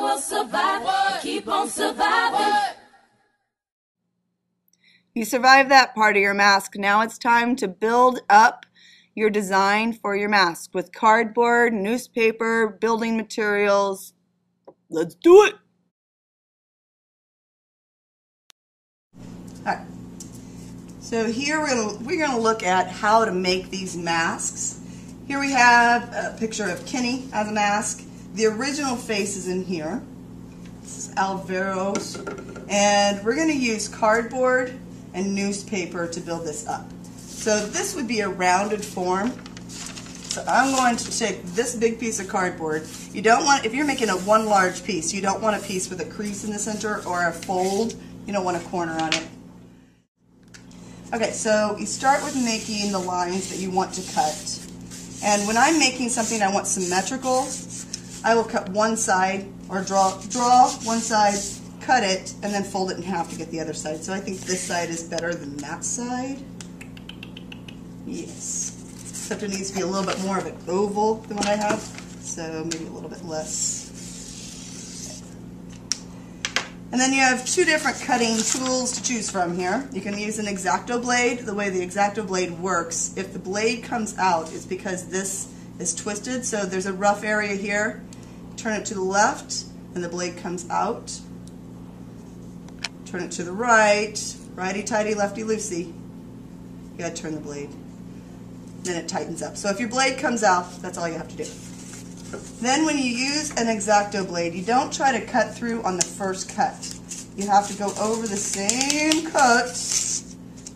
will survive. What? Keep on surviving. What? You survived that part of your mask. Now it's time to build up your design for your mask with cardboard, newspaper, building materials. Let's do it! All right. So here we're gonna, we're gonna look at how to make these masks. Here we have a picture of Kenny as a mask. The original face is in here. This is Alvaro's. And we're gonna use cardboard and newspaper to build this up. So this would be a rounded form. So I'm going to take this big piece of cardboard. You don't want, if you're making a one large piece, you don't want a piece with a crease in the center or a fold. You don't want a corner on it. Okay, so you start with making the lines that you want to cut. And when I'm making something I want symmetrical, I will cut one side or draw, draw one side, cut it, and then fold it in half to get the other side. So I think this side is better than that side. Yes. Except it needs to be a little bit more of an oval than what I have. So maybe a little bit less. And then you have two different cutting tools to choose from here. You can use an X-Acto blade. The way the X-Acto blade works, if the blade comes out, it's because this is twisted. So there's a rough area here. Turn it to the left, and the blade comes out. Turn it to the right, righty-tighty, lefty-loosey. You gotta turn the blade then it tightens up. So if your blade comes out, that's all you have to do. Then when you use an X-Acto blade, you don't try to cut through on the first cut. You have to go over the same cut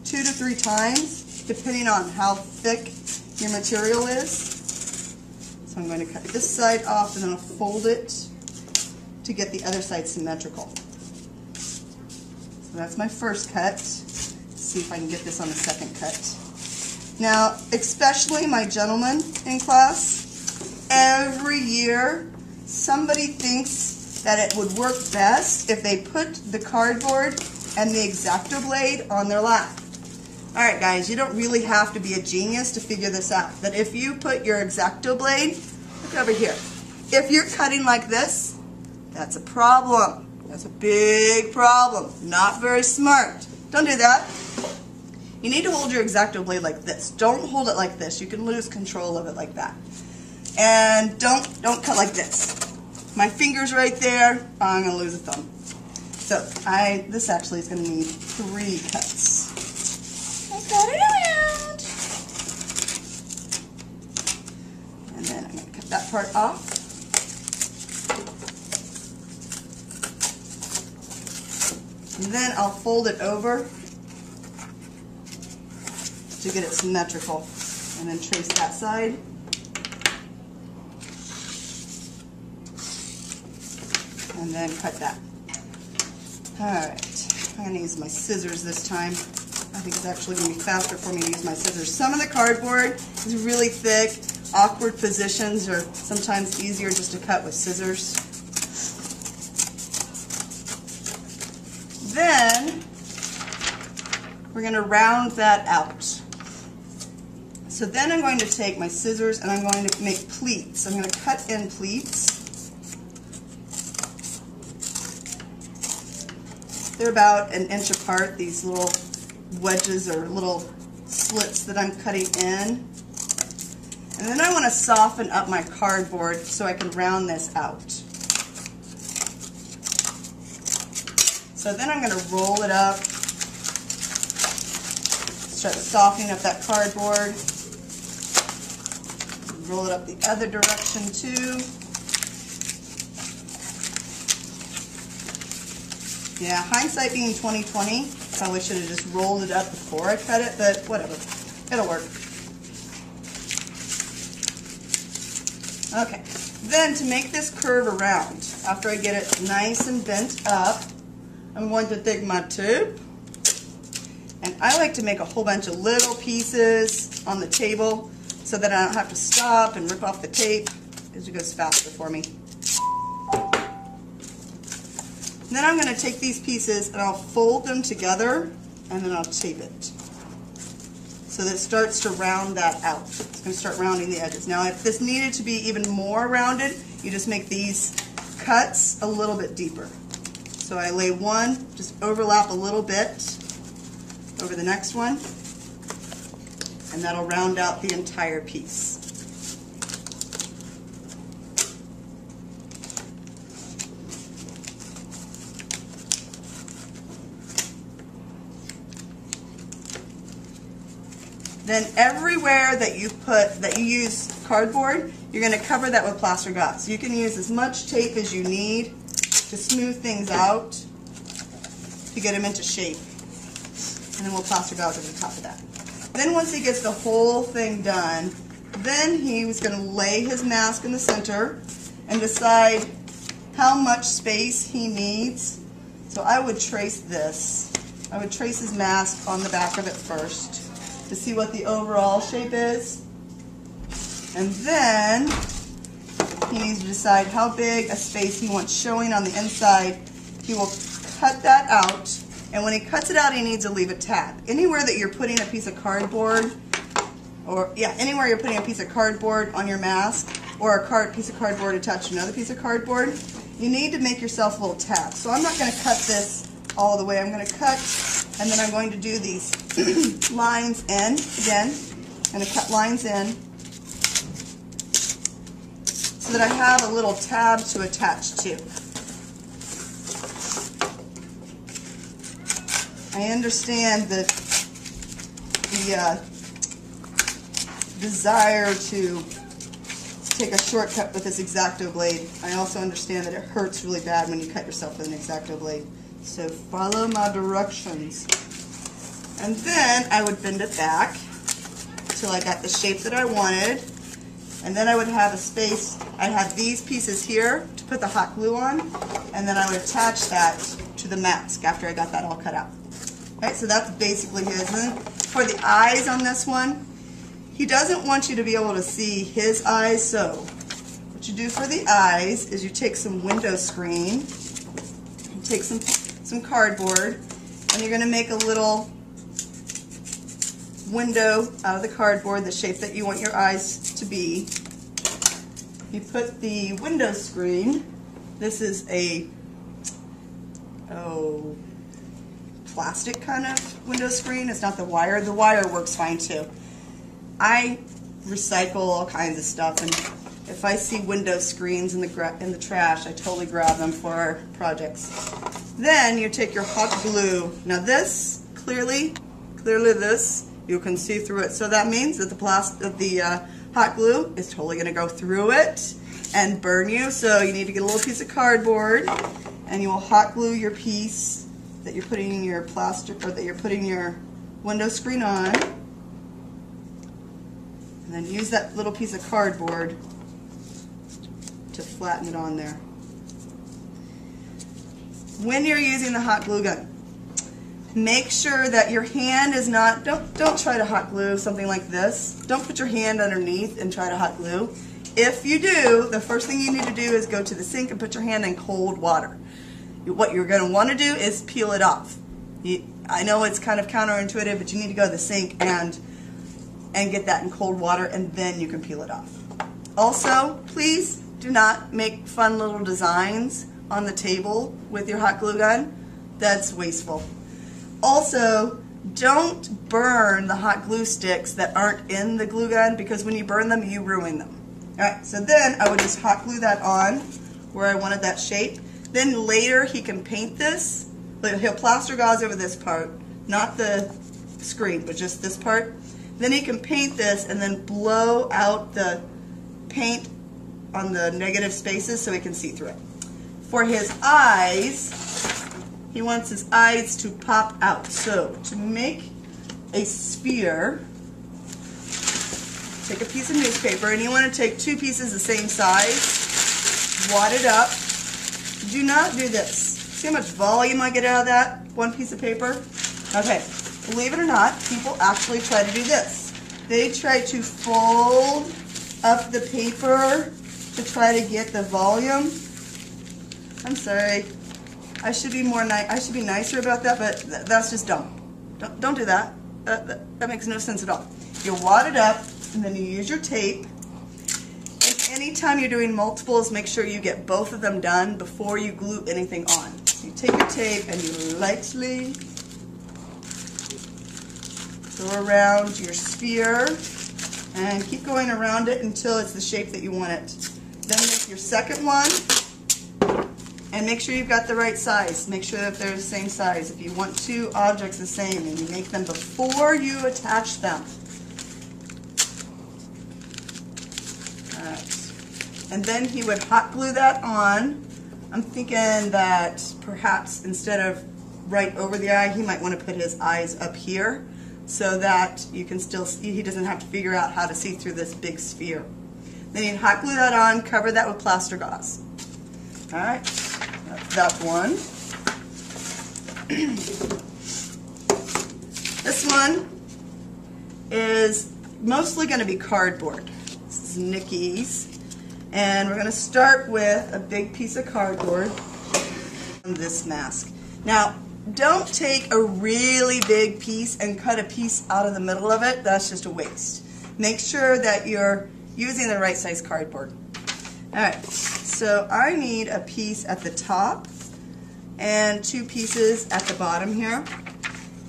two to three times, depending on how thick your material is. So I'm going to cut this side off and then I'll fold it to get the other side symmetrical. So that's my first cut. Let's see if I can get this on the second cut. Now, especially my gentlemen in class, every year somebody thinks that it would work best if they put the cardboard and the X-Acto blade on their lap. All right, guys, you don't really have to be a genius to figure this out. But if you put your X-Acto blade, look over here. If you're cutting like this, that's a problem. That's a big problem. Not very smart. Don't do that. You need to hold your X-Acto blade like this. Don't hold it like this. You can lose control of it like that. And don't, don't cut like this. My finger's right there. I'm going to lose a thumb. So I, this actually is going to need three cuts. Cut around. And then I'm going to cut that part off. And then I'll fold it over to get it symmetrical. And then trace that side. And then cut that. Alright, I'm going to use my scissors this time. I think it's actually going to be faster for me to use my scissors. Some of the cardboard is really thick. Awkward positions are sometimes easier just to cut with scissors. Then, we're going to round that out. So then I'm going to take my scissors and I'm going to make pleats. I'm going to cut in pleats. They're about an inch apart, these little wedges or little slits that I'm cutting in. And then I want to soften up my cardboard so I can round this out. So then I'm going to roll it up, start softening up that cardboard. Roll it up the other direction too. Yeah, hindsight being 2020, probably should have just rolled it up before I cut it, but whatever. It'll work. Okay, then to make this curve around, after I get it nice and bent up, I'm going to take my tube, and I like to make a whole bunch of little pieces on the table so that I don't have to stop and rip off the tape. Because it goes faster for me. And then I'm going to take these pieces and I'll fold them together and then I'll tape it. So that it starts to round that out. It's going to start rounding the edges. Now if this needed to be even more rounded, you just make these cuts a little bit deeper. So I lay one, just overlap a little bit over the next one, and that'll round out the entire piece. Then everywhere that you put, that you use cardboard, you're going to cover that with plaster gauze. You can use as much tape as you need to smooth things out to get them into shape. And then we'll plaster gauze over the top of that. Then once he gets the whole thing done, then he was going to lay his mask in the center and decide how much space he needs. So I would trace this. I would trace his mask on the back of it first to see what the overall shape is. And then he needs to decide how big a space he wants showing on the inside. He will cut that out. And when he cuts it out, he needs to leave a tab. Anywhere that you're putting a piece of cardboard, or yeah, anywhere you're putting a piece of cardboard on your mask, or a card, piece of cardboard attached to another piece of cardboard, you need to make yourself a little tab. So I'm not going to cut this all the way. I'm going to cut, and then I'm going to do these lines in again. I'm going to cut lines in so that I have a little tab to attach to. I understand that the uh, desire to take a shortcut with this X-Acto blade. I also understand that it hurts really bad when you cut yourself with an X-Acto blade. So follow my directions. And then I would bend it back till I got the shape that I wanted. And then I would have a space, I'd have these pieces here to put the hot glue on, and then I would attach that to the mask after I got that all cut out. Right, so that's basically his. And for the eyes on this one, he doesn't want you to be able to see his eyes, so what you do for the eyes is you take some window screen, take some, some cardboard, and you're going to make a little window out of the cardboard, the shape that you want your eyes to be. You put the window screen, this is a, oh, plastic kind of window screen. It's not the wire. The wire works fine too. I recycle all kinds of stuff, and if I see window screens in the in the trash, I totally grab them for our projects. Then you take your hot glue. Now this clearly, clearly this you can see through it. So that means that the plastic, the uh, hot glue is totally going to go through it and burn you. So you need to get a little piece of cardboard, and you will hot glue your piece that you're putting your plastic or that you're putting your window screen on. And then use that little piece of cardboard to flatten it on there. When you're using the hot glue gun, make sure that your hand is not, don't, don't try to hot glue something like this. Don't put your hand underneath and try to hot glue. If you do, the first thing you need to do is go to the sink and put your hand in cold water what you're going to want to do is peel it off. You, I know it's kind of counterintuitive, but you need to go to the sink and and get that in cold water, and then you can peel it off. Also, please do not make fun little designs on the table with your hot glue gun. That's wasteful. Also, don't burn the hot glue sticks that aren't in the glue gun because when you burn them, you ruin them. Alright, so then I would just hot glue that on where I wanted that shape. Then later he can paint this. He'll plaster gauze over this part, not the screen, but just this part. Then he can paint this and then blow out the paint on the negative spaces so he can see through it. For his eyes, he wants his eyes to pop out. So to make a sphere, take a piece of newspaper and you want to take two pieces the same size, wad it up, do not do this. See how much volume I get out of that one piece of paper? Okay, believe it or not, people actually try to do this. They try to fold up the paper to try to get the volume. I'm sorry. I should be more nice. I should be nicer about that, but th that's just dumb. Don't, don't do that. Uh, that. That makes no sense at all. You wad it up, and then you use your tape. And anytime you're doing multiples, make sure you get both of them done before you glue anything on. You take your tape and you lightly go around your sphere and keep going around it until it's the shape that you want it. Then make your second one and make sure you've got the right size. Make sure that they're the same size. If you want two objects the same and you make them before you attach them. And then he would hot glue that on. I'm thinking that perhaps instead of right over the eye, he might want to put his eyes up here so that you can still see, he doesn't have to figure out how to see through this big sphere. Then you hot glue that on, cover that with plaster gauze. All right, that one. this one is mostly going to be cardboard. This is Nikki's. And we're going to start with a big piece of cardboard on this mask. Now, don't take a really big piece and cut a piece out of the middle of it. That's just a waste. Make sure that you're using the right size cardboard. Alright, so I need a piece at the top and two pieces at the bottom here.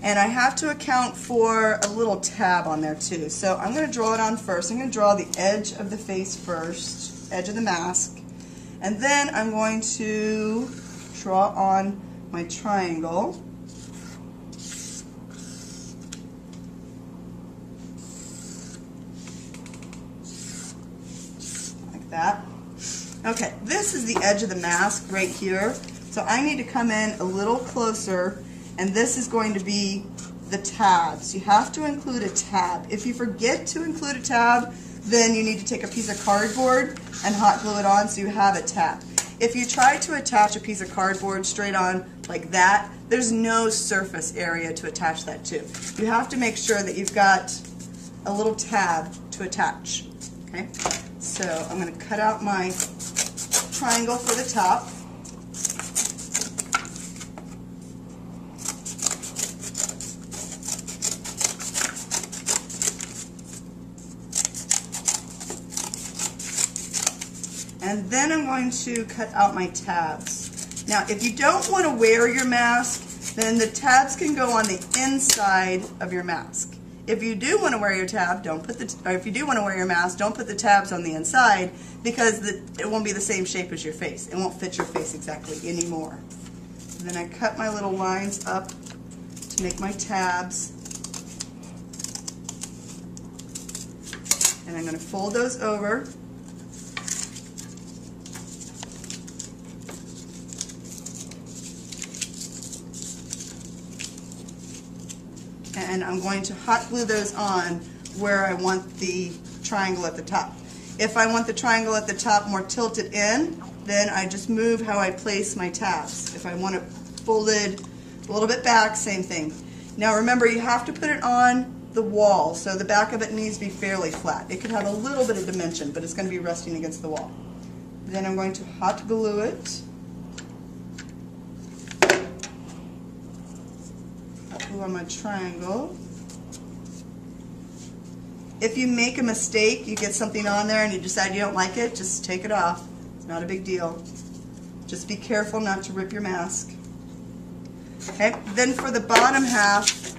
And I have to account for a little tab on there too. So I'm going to draw it on first. I'm going to draw the edge of the face first, edge of the mask. And then I'm going to draw on my triangle. Like that. Okay, this is the edge of the mask right here. So I need to come in a little closer and this is going to be the tabs. You have to include a tab. If you forget to include a tab, then you need to take a piece of cardboard and hot glue it on so you have a tab. If you try to attach a piece of cardboard straight on like that, there's no surface area to attach that to. You have to make sure that you've got a little tab to attach. Okay, so I'm going to cut out my triangle for the top. And then I'm going to cut out my tabs. Now, if you don't want to wear your mask, then the tabs can go on the inside of your mask. If you do want to wear your tab, don't put the, or if you do want to wear your mask, don't put the tabs on the inside because the, it won't be the same shape as your face. It won't fit your face exactly anymore. And then I cut my little lines up to make my tabs. And I'm going to fold those over and I'm going to hot glue those on where I want the triangle at the top. If I want the triangle at the top more tilted in, then I just move how I place my tabs. If I want it folded a little bit back, same thing. Now remember, you have to put it on the wall, so the back of it needs to be fairly flat. It could have a little bit of dimension, but it's going to be resting against the wall. Then I'm going to hot glue it. I glue on my triangle. If you make a mistake, you get something on there and you decide you don't like it, just take it off. It's not a big deal. Just be careful not to rip your mask. Okay, then for the bottom half,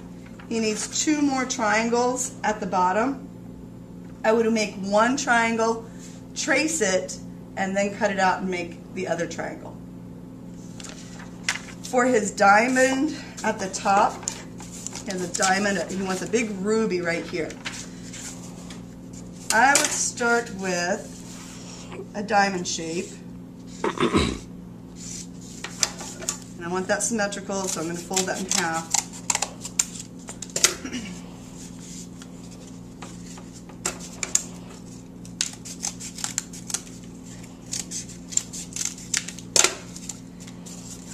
he needs two more triangles at the bottom. I would make one triangle, trace it, and then cut it out and make the other triangle. For his diamond at the top, and the diamond, he wants a big ruby right here. I would start with a diamond shape. and I want that symmetrical, so I'm going to fold that in half.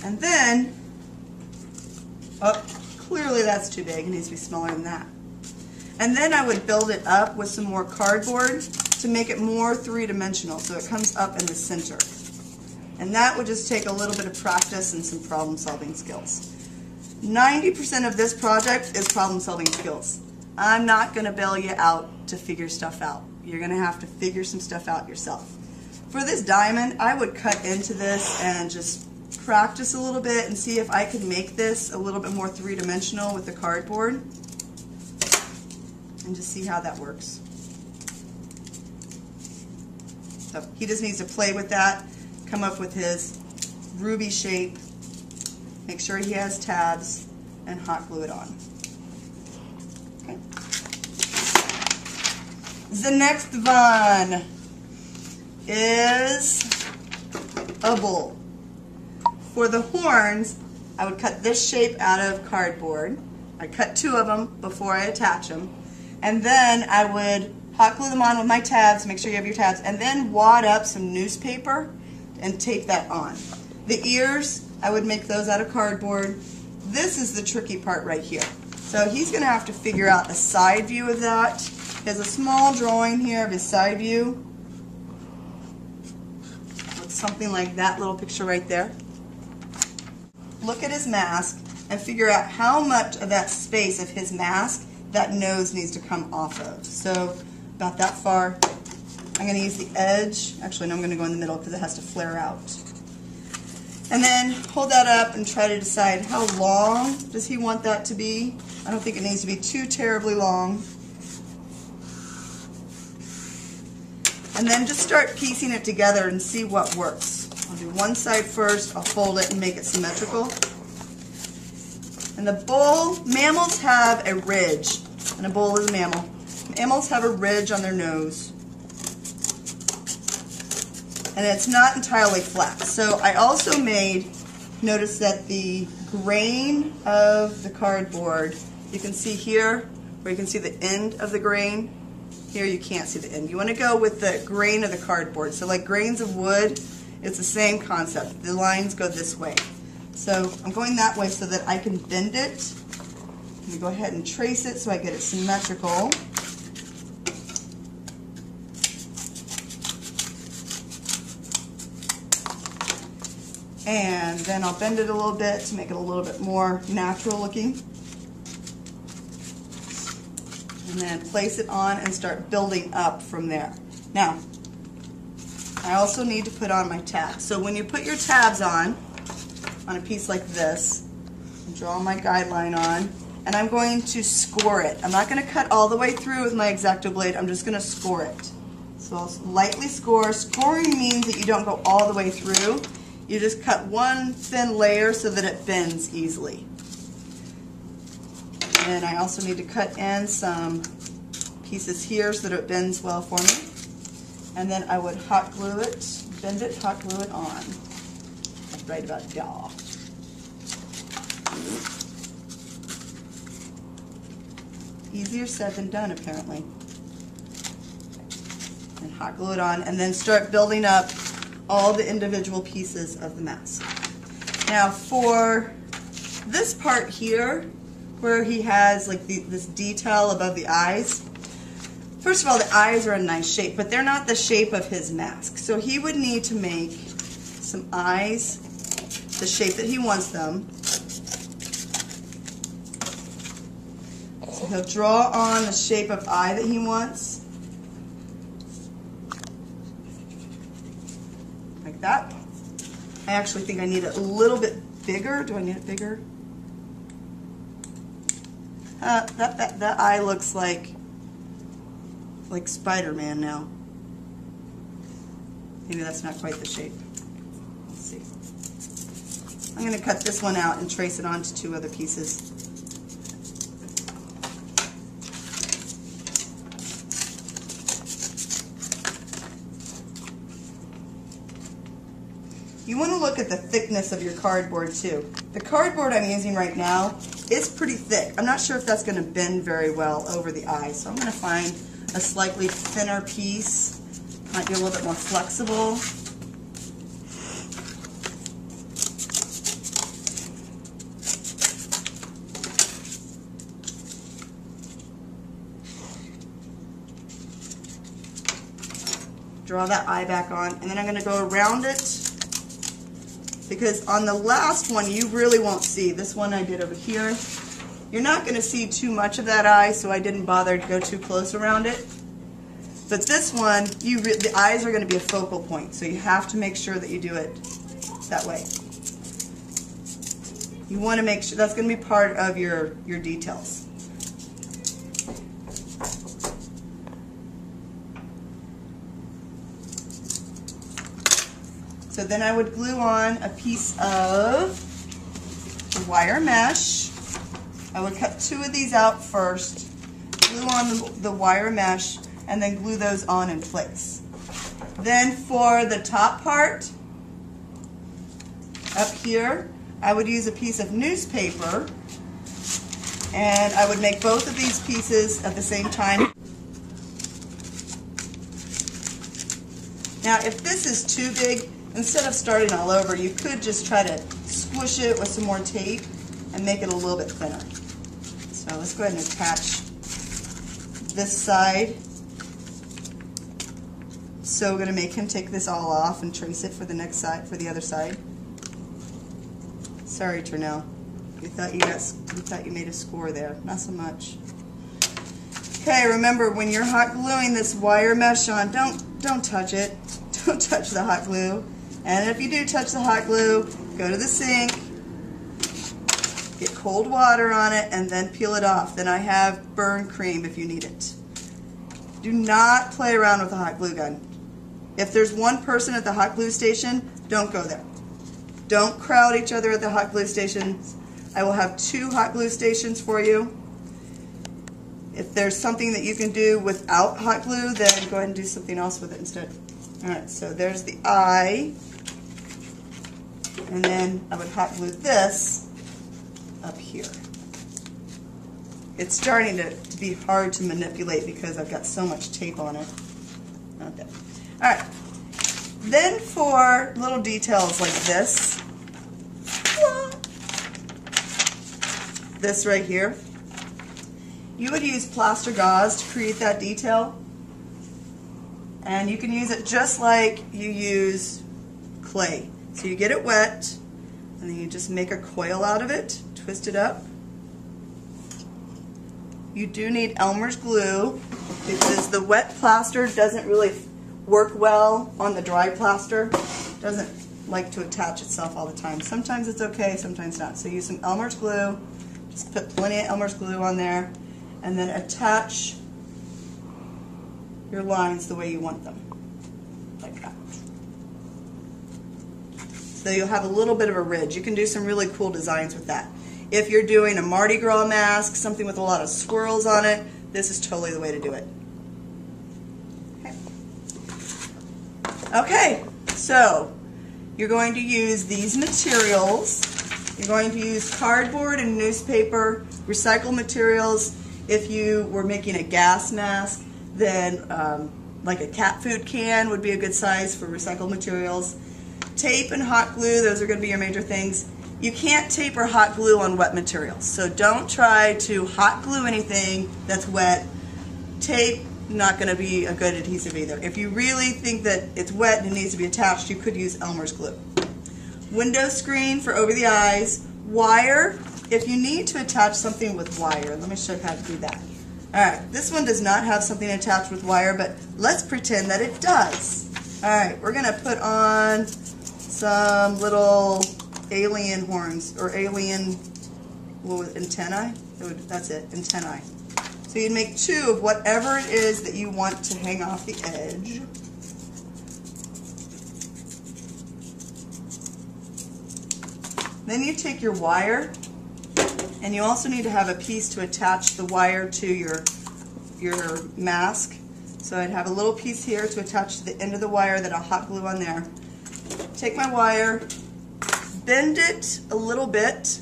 and then, oh, Clearly that's too big. It needs to be smaller than that. And then I would build it up with some more cardboard to make it more three-dimensional so it comes up in the center. And that would just take a little bit of practice and some problem-solving skills. 90% of this project is problem-solving skills. I'm not going to bail you out to figure stuff out. You're going to have to figure some stuff out yourself. For this diamond, I would cut into this and just practice a little bit and see if I could make this a little bit more three-dimensional with the cardboard and just see how that works. So he just needs to play with that, come up with his ruby shape, make sure he has tabs, and hot glue it on. Okay. The next one is a bull. For the horns, I would cut this shape out of cardboard. I cut two of them before I attach them. And then I would hot glue them on with my tabs, make sure you have your tabs, and then wad up some newspaper and tape that on. The ears, I would make those out of cardboard. This is the tricky part right here. So he's going to have to figure out a side view of that. He has a small drawing here of his side view. Looks something like that little picture right there. Look at his mask and figure out how much of that space of his mask that nose needs to come off of. So about that far. I'm going to use the edge. Actually, no, I'm going to go in the middle because it has to flare out. And then hold that up and try to decide how long does he want that to be. I don't think it needs to be too terribly long. And then just start piecing it together and see what works. I'll do one side first, I'll fold it and make it symmetrical. And the bull, mammals have a ridge, and a bull is a mammal. Mammals have a ridge on their nose. And it's not entirely flat. So I also made, notice that the grain of the cardboard, you can see here, where you can see the end of the grain. Here you can't see the end. You want to go with the grain of the cardboard. So like grains of wood, it's the same concept. The lines go this way. So I'm going that way so that I can bend it. I'm going to go ahead and trace it so I get it symmetrical. And then I'll bend it a little bit to make it a little bit more natural looking. And then place it on and start building up from there. Now, I also need to put on my tabs. So when you put your tabs on, on a piece like this, draw my guideline on, and I'm going to score it. I'm not going to cut all the way through with my X-Acto blade, I'm just going to score it. So I'll lightly score. Scoring means that you don't go all the way through. You just cut one thin layer so that it bends easily. And I also need to cut in some pieces here so that it bends well for me. And then I would hot glue it, bend it, hot glue it on. Right about there. Easier said than done, apparently. And hot glue it on, and then start building up all the individual pieces of the mask. Now for this part here, where he has like the, this detail above the eyes, first of all, the eyes are a nice shape, but they're not the shape of his mask. So he would need to make some eyes the shape that he wants them. So he'll draw on the shape of eye that he wants. Like that. I actually think I need it a little bit bigger. Do I need it bigger? Uh, that, that, that eye looks like like Spider-Man now. Maybe that's not quite the shape. Let's see. I'm going to cut this one out and trace it onto two other pieces. You want to look at the thickness of your cardboard too. The cardboard I'm using right now is pretty thick. I'm not sure if that's going to bend very well over the eye, so I'm going to find a slightly thinner piece. Might be a little bit more flexible. Draw that eye back on, and then I'm going to go around it because on the last one you really won't see. This one I did over here. You're not going to see too much of that eye, so I didn't bother to go too close around it. But this one, you the eyes are going to be a focal point, so you have to make sure that you do it that way. You want to make sure that's going to be part of your, your details. So then I would glue on a piece of wire mesh. I would cut two of these out first, glue on the, the wire mesh, and then glue those on in place. Then for the top part, up here, I would use a piece of newspaper and I would make both of these pieces at the same time. Now if this is too big, instead of starting all over, you could just try to squish it with some more tape and make it a little bit thinner. So let's go ahead and attach this side. So we're going to make him take this all off and trace it for the next side, for the other side. Sorry, Turnell. You thought you got, you thought you made a score there. Not so much. Okay, remember when you're hot gluing this wire mesh on, don't don't touch it. Don't touch the hot glue. And if you do touch the hot glue, go to the sink, get cold water on it, and then peel it off. Then I have burn cream if you need it. Do not play around with a hot glue gun. If there's one person at the hot glue station, don't go there. Don't crowd each other at the hot glue stations. I will have two hot glue stations for you. If there's something that you can do without hot glue, then go ahead and do something else with it instead. Alright, so there's the eye. And then I would hot glue this up here. It's starting to, to be hard to manipulate because I've got so much tape on it. Not that. Alright, then for little details like this, this right here, you would use plaster gauze to create that detail. And you can use it just like you use clay. So you get it wet, and then you just make a coil out of it, twist it up. You do need Elmer's glue because the wet plaster doesn't really work well on the dry plaster. Doesn't like to attach itself all the time. Sometimes it's okay, sometimes not. So use some Elmer's glue. Just put plenty of Elmer's glue on there and then attach your lines the way you want them. Like that. So you'll have a little bit of a ridge. You can do some really cool designs with that. If you're doing a Mardi Gras mask, something with a lot of squirrels on it, this is totally the way to do it. Okay, so you're going to use these materials. You're going to use cardboard and newspaper, recycled materials. If you were making a gas mask, then um, like a cat food can would be a good size for recycled materials. Tape and hot glue, those are going to be your major things. You can't tape or hot glue on wet materials, so don't try to hot glue anything that's wet. Tape, not going to be a good adhesive either. If you really think that it's wet and it needs to be attached, you could use Elmer's glue. Window screen for over the eyes. Wire, if you need to attach something with wire, let me show you how to do that. Alright, this one does not have something attached with wire, but let's pretend that it does. Alright, we're going to put on some little alien horns, or alien what antennae? That's it, antennae. So you'd make two of whatever it is that you want to hang off the edge. Then you take your wire, and you also need to have a piece to attach the wire to your, your mask. So I'd have a little piece here to attach to the end of the wire that I'll hot glue on there. Take my wire, bend it a little bit,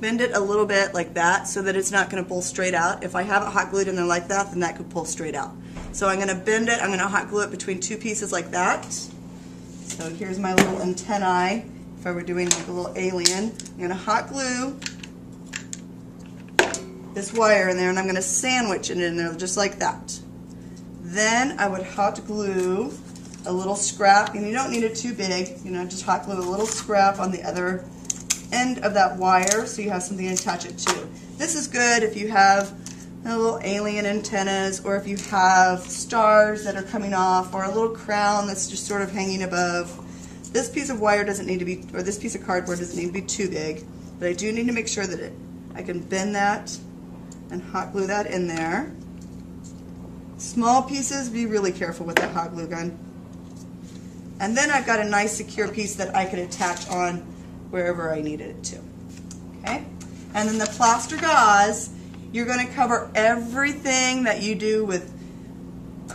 bend it a little bit like that so that it's not going to pull straight out. If I have it hot glued in there like that, then that could pull straight out. So I'm going to bend it, I'm going to hot glue it between two pieces like that. So here's my little antennae. If I were doing like a little alien, I'm going to hot glue this wire in there and I'm going to sandwich it in there just like that. Then I would hot glue a little scrap, and you don't need it too big, you know, just hot glue a little scrap on the other end of that wire so you have something to attach it to. This is good if you have and little alien antennas, or if you have stars that are coming off, or a little crown that's just sort of hanging above. This piece of wire doesn't need to be, or this piece of cardboard doesn't need to be too big, but I do need to make sure that it, I can bend that and hot glue that in there. Small pieces, be really careful with that hot glue gun. And then I've got a nice secure piece that I can attach on wherever I needed it to. Okay? And then the plaster gauze, you're going to cover everything that you do with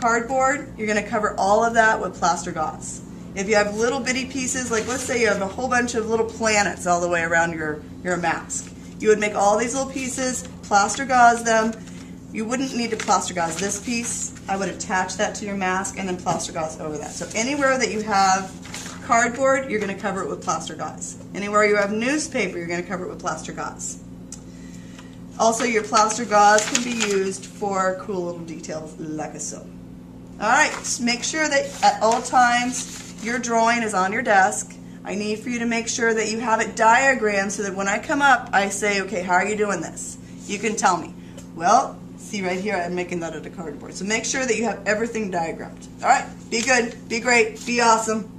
cardboard, you're going to cover all of that with plaster gauze. If you have little bitty pieces, like let's say you have a whole bunch of little planets all the way around your, your mask, you would make all these little pieces, plaster gauze them. You wouldn't need to plaster gauze this piece. I would attach that to your mask and then plaster gauze over that. So anywhere that you have cardboard, you're going to cover it with plaster gauze. Anywhere you have newspaper, you're going to cover it with plaster gauze. Also, your plaster gauze can be used for cool little details like so. All right, make sure that at all times your drawing is on your desk. I need for you to make sure that you have it diagrammed so that when I come up, I say, okay, how are you doing this? You can tell me. Well, see right here, I'm making that out of cardboard. So make sure that you have everything diagrammed. All right, be good, be great, be awesome.